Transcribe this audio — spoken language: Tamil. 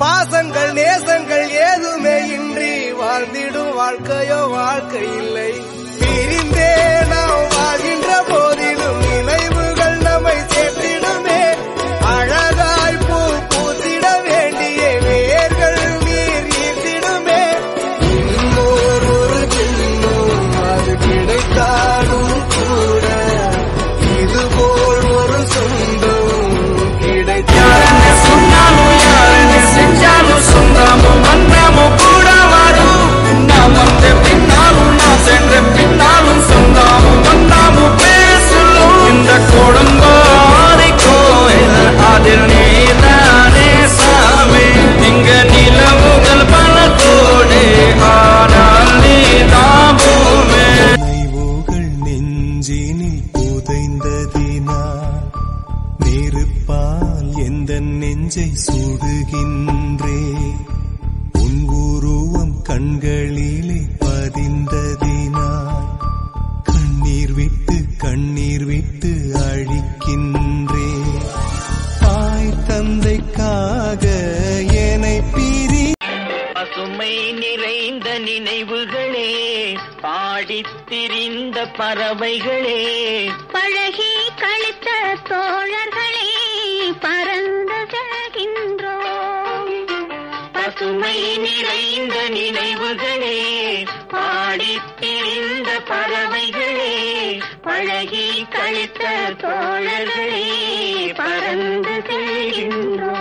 பாசங்கள் நேசங்கள் ஏதுமே இன்றி வாழ்ந்திடும் வாழ்க்கையோ வாழ்க்கை இல்லை. பிரிந்தே நெஞ்சினில் புதைந்ததினா நெருப்பால் எந்த நெஞ்சை சுடுகின்றே? உன் உருவம் கண்களிலே பதிந்ததினால் கண்ணீர் விட்டு கண்ணீர் விட்டு அழிக்கின்ற பசுமை நிறைந்த நினைவுகளே பாடித்திரிந்த பறவைகளே. பழகி கழித்த தோழர்களே பறந்து செல்கின்றோம். பசுமை நிறைந்த நினைவுகளே பாடித்திரிந்த பறவைகளே. பழகி கழித்த தோழர்களே பறந்து செல்கின்றோம்.